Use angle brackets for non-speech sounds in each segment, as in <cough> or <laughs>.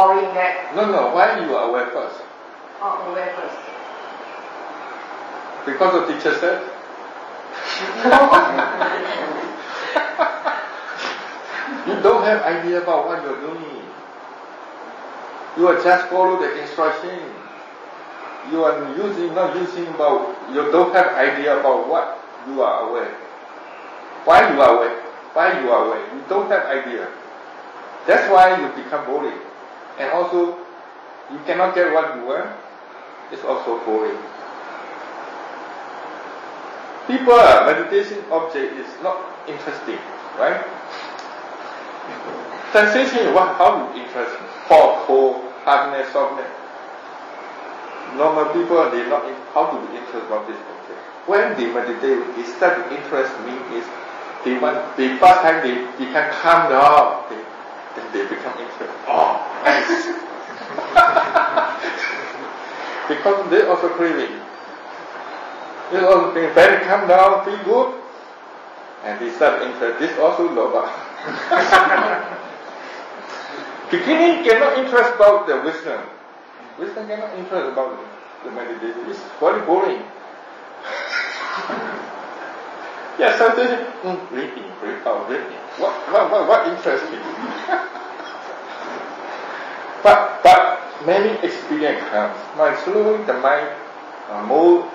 or in that? No, no. Why you are aware first? Oh, aware first. Because the teacher said. <laughs> you don't have idea about what you're doing. You are just follow the instruction. You are using, not using about, you don't have idea about what you are aware. Why you are aware? Why you are aware? You don't have idea. That's why you become boring. And also, you cannot get what you want. It's also boring. People, ah, meditation object is not interesting, right? <laughs> Sensation, what, how you interest? Hot, cold, hardness, softness. Normal people, they not how to be interested about this object. When they meditate, they start to interest me is they want, the first time they become calm down, they, then they become interested. Oh, nice. Because they also craving. They also think very calm down, feel good, and they start interest. This also lobha. <laughs> Beginning cannot interest about the wisdom. Wisdom cannot interest about the meditation. It's very boring. <laughs> yes, sometimes mm, breathing, breathe out, breathing. What, what, what, what me? <laughs> but, but many experience comes. By slowly the mind uh, more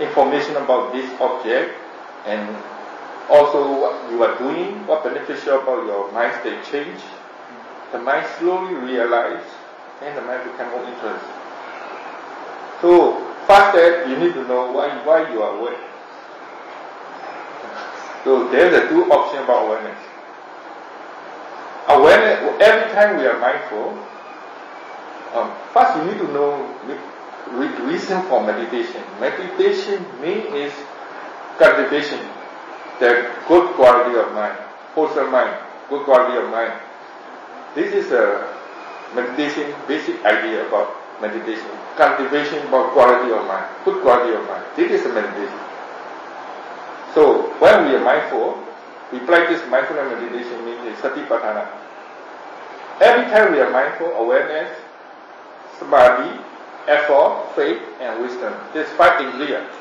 information about this object and also what you are doing, what beneficial about your mind state change the mind slowly realize and the mind become more interested. So first you need to know why why you are awake. So there's a two options about awareness. Awareness every time we are mindful, um, first you need to know the reason for meditation. Meditation means is cultivation, the good quality of mind, wholesome mind, good quality of mind. This is a meditation basic idea about meditation. Cultivation about quality of mind, good quality of mind. This is a meditation. So when we are mindful, we practice mindfulness meditation means satipatthana. Every time we are mindful, awareness, samadhi, effort, faith, and wisdom. This five ingredients.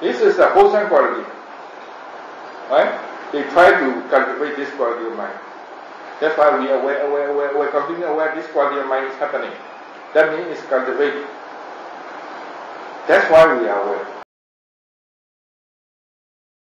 This is a wholesome quality. Right? They try to cultivate this quality of mind. That's why we are aware, aware, aware, aware, continue aware this quality of mind is happening. That means it's cultivated. That's why we are aware.